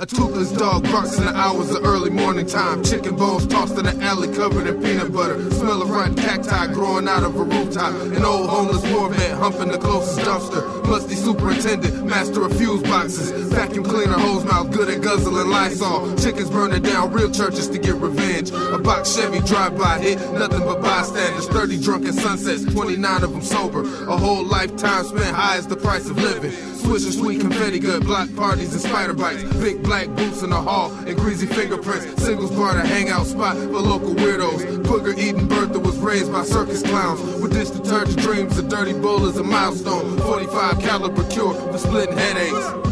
A toothless dog barks in the hours of early morning time. Chicken bones tossed in the alley covered in peanut butter. Smell of rotten cacti growing out of a rooftop. An old homeless war vet humping the closest dumpster. Musty superintendent, master of fuse boxes. Vacuum cleaner, hose mouth, good at guzzling Lysol. Chickens burning down real churches to get revenge. A box Chevy drive-by hit, nothing but bystanders. 30 drunken sunsets, 29 of them sober. A whole lifetime spent high as the price of living. Swishing sweet confetti good, block parties and spider bites. Big black boots in the hall and greasy fingerprints. Singles bar to hangout spot for local weirdos. Booger eating Bertha was raised by circus clowns. With dish detergent dreams, a dirty bowl is a milestone. 45 caliber cure for splitting headaches.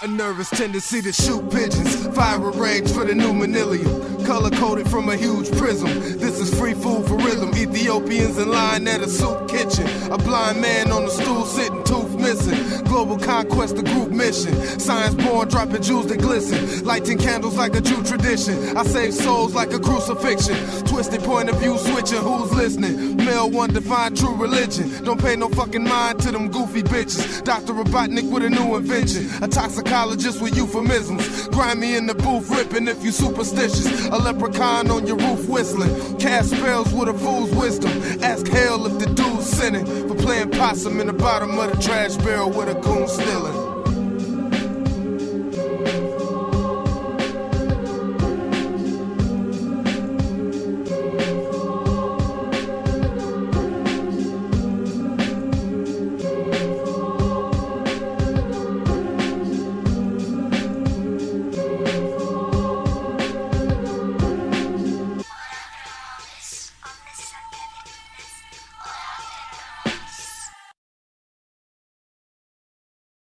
A nervous tendency to shoot pigeons. Fire a range for the new millennium. Color coded from a huge prism. This is free food for rhythm. Ethiopians in line at a soup kitchen. A blind man on a stool sitting. Global conquest, the group mission. Science born, dropping jewels that glisten. Lighting candles like a Jew tradition. I save souls like a crucifixion. Twisted point of view, switching. Who's listening? Male one define true religion. Don't pay no fucking mind to them goofy bitches. Dr. Robotnik with a new invention. A toxicologist with euphemisms. Grind me in the booth, ripping if you superstitious. A leprechaun on your roof whistling. Cast spells with a fool's wisdom. Ask hell if the dude's sinning for playing possum in the bottom of the trash barrel with a goon stealing.